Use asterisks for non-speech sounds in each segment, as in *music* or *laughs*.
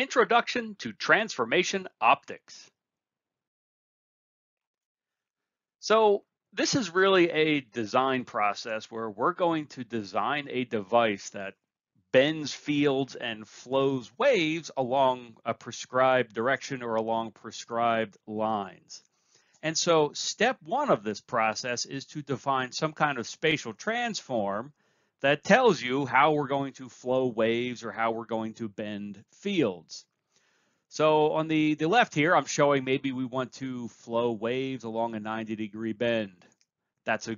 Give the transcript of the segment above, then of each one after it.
Introduction to Transformation Optics. So this is really a design process where we're going to design a device that bends fields and flows waves along a prescribed direction or along prescribed lines. And so step one of this process is to define some kind of spatial transform that tells you how we're going to flow waves or how we're going to bend fields. So on the, the left here, I'm showing maybe we want to flow waves along a 90 degree bend. That's a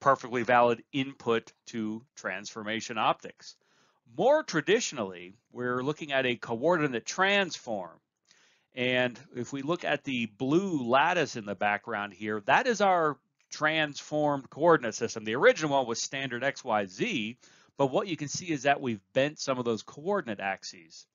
perfectly valid input to transformation optics. More traditionally, we're looking at a coordinate transform. And if we look at the blue lattice in the background here, that is our transformed coordinate system. The original one was standard XYZ, but what you can see is that we've bent some of those coordinate axes.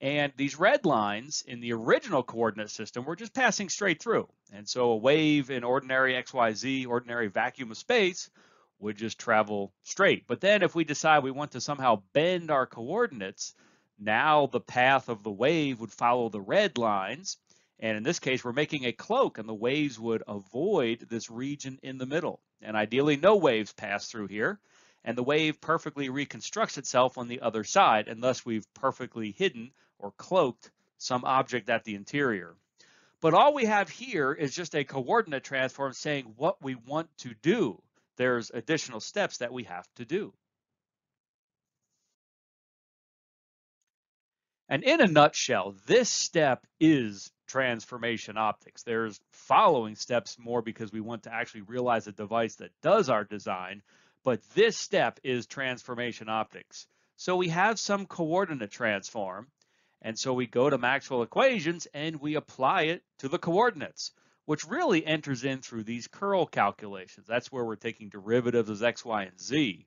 And these red lines in the original coordinate system were just passing straight through. And so a wave in ordinary XYZ, ordinary vacuum of space, would just travel straight. But then if we decide we want to somehow bend our coordinates, now the path of the wave would follow the red lines. And in this case, we're making a cloak and the waves would avoid this region in the middle. And ideally no waves pass through here. And the wave perfectly reconstructs itself on the other side. And thus we've perfectly hidden or cloaked some object at the interior. But all we have here is just a coordinate transform saying what we want to do. There's additional steps that we have to do. And in a nutshell, this step is transformation optics. There's following steps more because we want to actually realize a device that does our design, but this step is transformation optics. So we have some coordinate transform, and so we go to Maxwell equations and we apply it to the coordinates, which really enters in through these curl calculations. That's where we're taking derivatives as x, y, and z.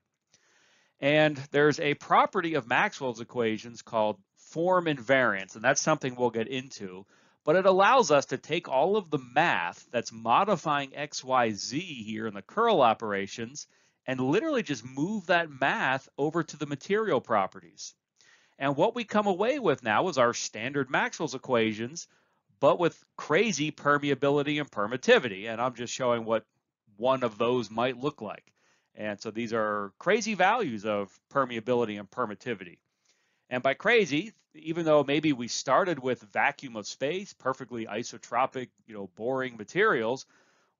And there's a property of Maxwell's equations called form invariance, and that's something we'll get into. But it allows us to take all of the math that's modifying XYZ here in the curl operations and literally just move that math over to the material properties. And what we come away with now is our standard Maxwell's equations, but with crazy permeability and permittivity. And I'm just showing what one of those might look like. And so these are crazy values of permeability and permittivity. And by crazy, even though maybe we started with vacuum of space, perfectly isotropic, you know, boring materials,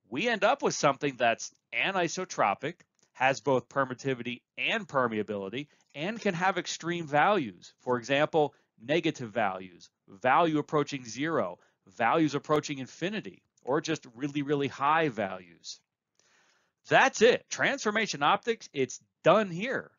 we end up with something that's anisotropic, has both permittivity and permeability, and can have extreme values. For example, negative values, value approaching zero, values approaching infinity, or just really, really high values. That's it. Transformation optics, it's done here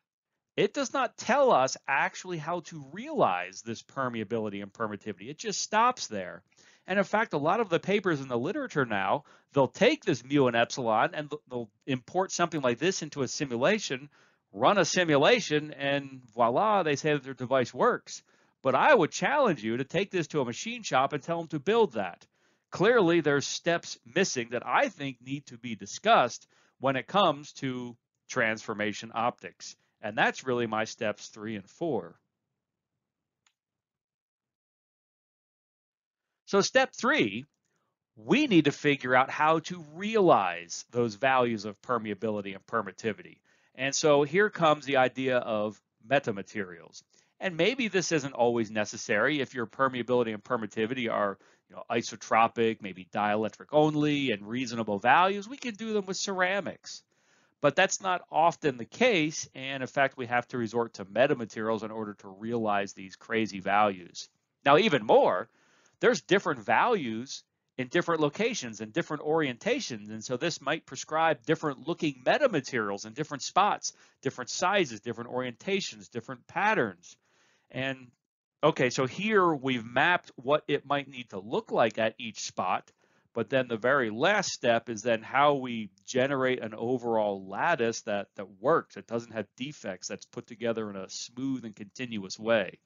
it does not tell us actually how to realize this permeability and permittivity. It just stops there. And in fact, a lot of the papers in the literature now, they'll take this mu and epsilon and they'll import something like this into a simulation, run a simulation, and voila, they say that their device works. But I would challenge you to take this to a machine shop and tell them to build that. Clearly, there's steps missing that I think need to be discussed when it comes to transformation optics. And that's really my steps three and four. So step three, we need to figure out how to realize those values of permeability and permittivity. And so here comes the idea of metamaterials. And maybe this isn't always necessary if your permeability and permittivity are you know, isotropic, maybe dielectric only, and reasonable values. We can do them with ceramics. But that's not often the case, and in fact, we have to resort to metamaterials in order to realize these crazy values. Now, even more, there's different values in different locations and different orientations, and so this might prescribe different looking metamaterials in different spots, different sizes, different orientations, different patterns. And okay, so here we've mapped what it might need to look like at each spot, but then the very last step is then how we generate an overall lattice that, that works. that doesn't have defects, that's put together in a smooth and continuous way.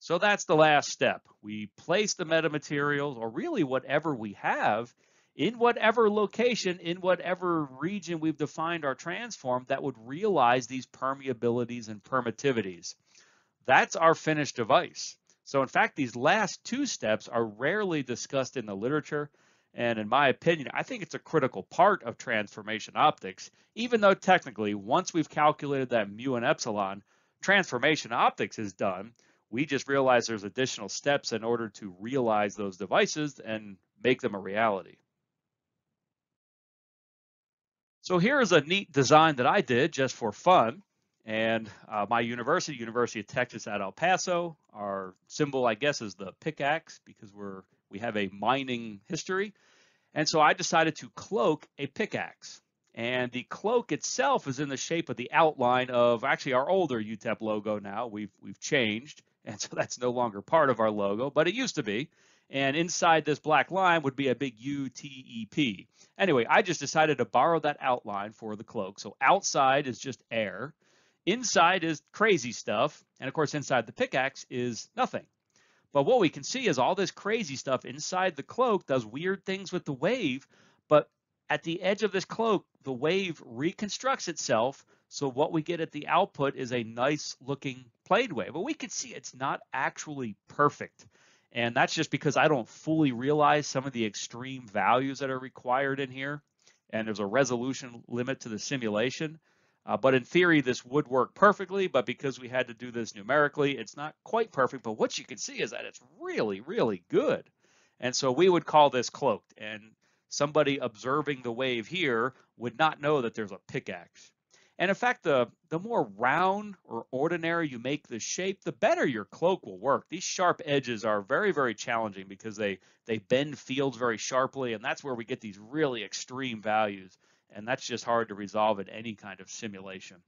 So that's the last step. We place the metamaterials, or really whatever we have, in whatever location, in whatever region we've defined our transform that would realize these permeabilities and permittivities. that's our finished device. So in fact, these last two steps are rarely discussed in the literature. And in my opinion, I think it's a critical part of transformation optics, even though technically, once we've calculated that mu and epsilon, transformation optics is done. We just realize there's additional steps in order to realize those devices and make them a reality. So here's a neat design that I did just for fun. And uh, my university, University of Texas at El Paso, our symbol, I guess, is the pickaxe because we're we have a mining history. And so I decided to cloak a pickaxe. And the cloak itself is in the shape of the outline of actually our older UTEP logo now. We've we've changed, *laughs* and so that's no longer part of our logo, but it used to be. And inside this black line would be a big UTEP. Anyway, I just decided to borrow that outline for the cloak. So outside is just air. Inside is crazy stuff. And of course, inside the pickaxe is nothing. But what we can see is all this crazy stuff inside the cloak does weird things with the wave. But at the edge of this cloak, the wave reconstructs itself. So what we get at the output is a nice looking plane wave. But we can see it's not actually perfect. And that's just because I don't fully realize some of the extreme values that are required in here. And there's a resolution limit to the simulation. Uh, but in theory, this would work perfectly, but because we had to do this numerically, it's not quite perfect. But what you can see is that it's really, really good. And so we would call this cloaked. And somebody observing the wave here would not know that there's a pickaxe. And in fact, the, the more round or ordinary you make the shape, the better your cloak will work. These sharp edges are very, very challenging because they, they bend fields very sharply, and that's where we get these really extreme values and that's just hard to resolve in any kind of simulation.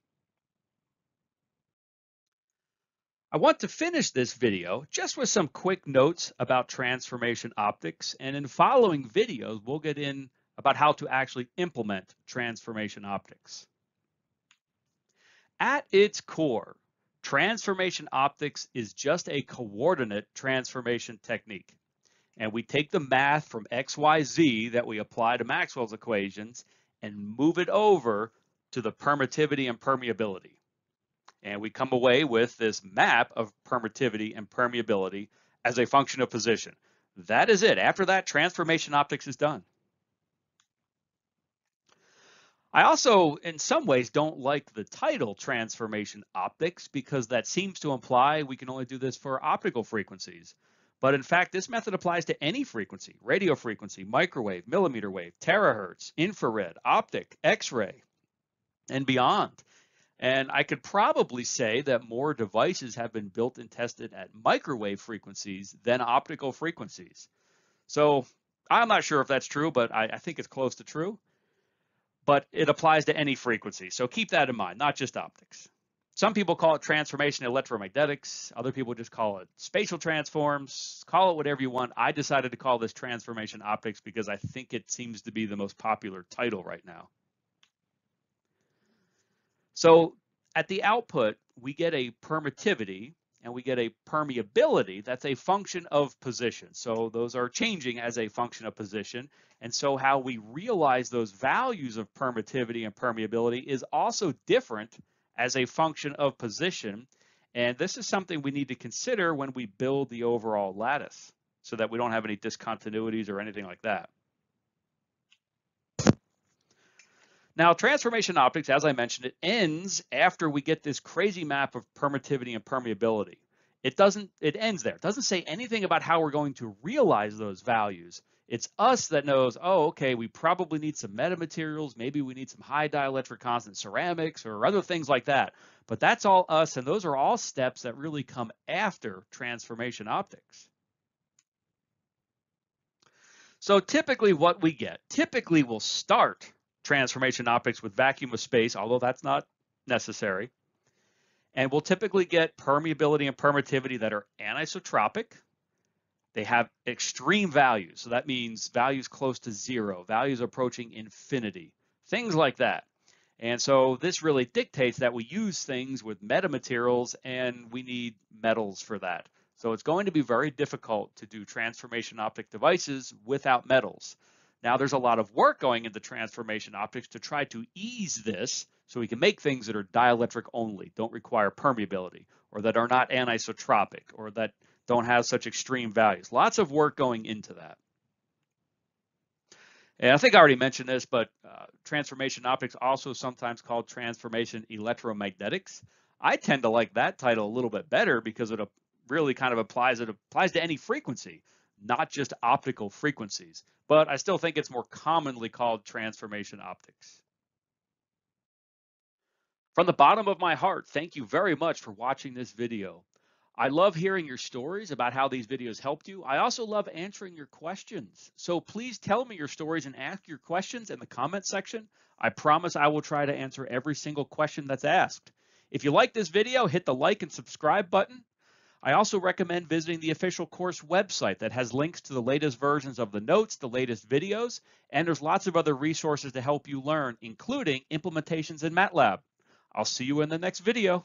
I want to finish this video just with some quick notes about transformation optics, and in following videos, we'll get in about how to actually implement transformation optics. At its core, transformation optics is just a coordinate transformation technique. And we take the math from XYZ that we apply to Maxwell's equations and move it over to the permittivity and permeability. And we come away with this map of permittivity and permeability as a function of position. That is it. After that, transformation optics is done. I also, in some ways, don't like the title transformation optics because that seems to imply we can only do this for optical frequencies. But in fact, this method applies to any frequency, radio frequency, microwave, millimeter wave, terahertz, infrared, optic, X-ray, and beyond. And I could probably say that more devices have been built and tested at microwave frequencies than optical frequencies. So I'm not sure if that's true, but I, I think it's close to true. But it applies to any frequency. So keep that in mind, not just optics. Some people call it transformation electromagnetics. Other people just call it spatial transforms. Call it whatever you want. I decided to call this transformation optics because I think it seems to be the most popular title right now. So at the output, we get a permittivity and we get a permeability that's a function of position. So those are changing as a function of position. And so how we realize those values of permittivity and permeability is also different as a function of position. And this is something we need to consider when we build the overall lattice so that we don't have any discontinuities or anything like that. Now, transformation optics, as I mentioned, it ends after we get this crazy map of permittivity and permeability. It doesn't, it ends there. It doesn't say anything about how we're going to realize those values. It's us that knows, oh, okay, we probably need some metamaterials. Maybe we need some high dielectric constant ceramics or other things like that. But that's all us, and those are all steps that really come after transformation optics. So typically what we get, typically we'll start transformation optics with vacuum of space, although that's not necessary. And we'll typically get permeability and permittivity that are anisotropic, they have extreme values. So that means values close to zero, values approaching infinity, things like that. And so this really dictates that we use things with metamaterials and we need metals for that. So it's going to be very difficult to do transformation optic devices without metals. Now there's a lot of work going into transformation optics to try to ease this so we can make things that are dielectric only, don't require permeability, or that are not anisotropic or that don't have such extreme values. Lots of work going into that. And I think I already mentioned this, but uh, transformation optics, also sometimes called transformation electromagnetics. I tend to like that title a little bit better because it really kind of applies it applies to any frequency, not just optical frequencies. But I still think it's more commonly called transformation optics. From the bottom of my heart, thank you very much for watching this video. I love hearing your stories about how these videos helped you. I also love answering your questions. So please tell me your stories and ask your questions in the comment section. I promise I will try to answer every single question that's asked. If you like this video, hit the like and subscribe button. I also recommend visiting the official course website that has links to the latest versions of the notes, the latest videos, and there's lots of other resources to help you learn, including implementations in MATLAB. I'll see you in the next video.